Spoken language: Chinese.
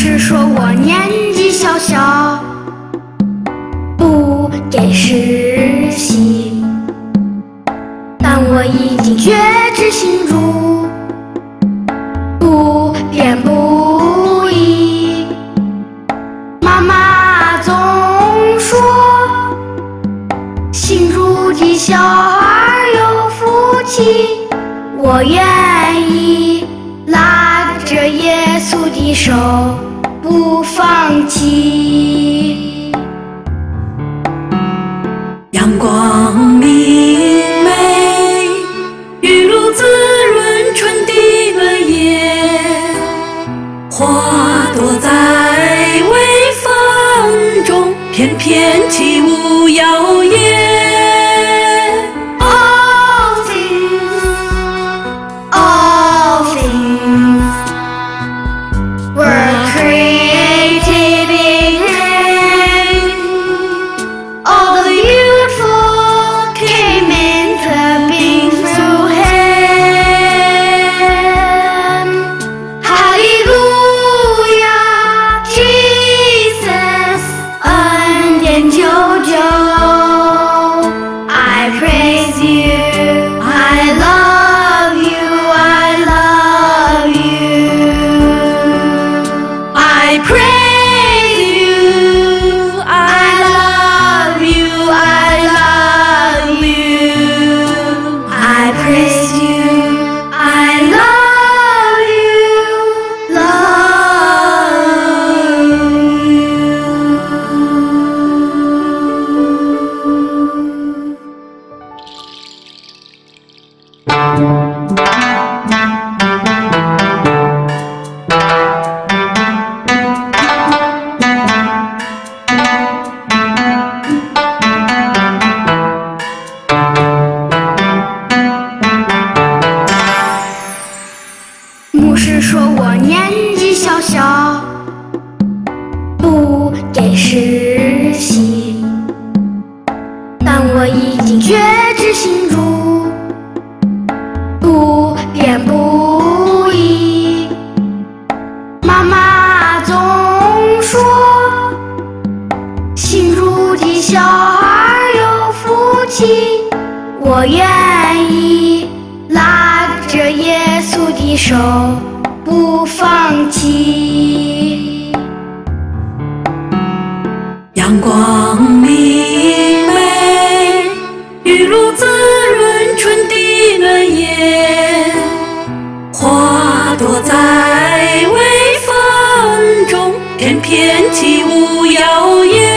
是说我年纪小小不给实习，但我已经觉知心主不变不移。妈妈总说，心主的小孩有福气，我愿意拉着耶稣的手。不放弃。阳光明媚，雨露滋润春的嫩叶，花朵在微风中翩翩起舞我年纪小小，不给实习，但我已经决志信主，不变不倚。妈妈总说，信主的小孩有福气，我愿意拉着耶稣的手，不放弃。阳光明媚，雨露滋润春的嫩叶，花朵在微风中翩翩起舞摇曳。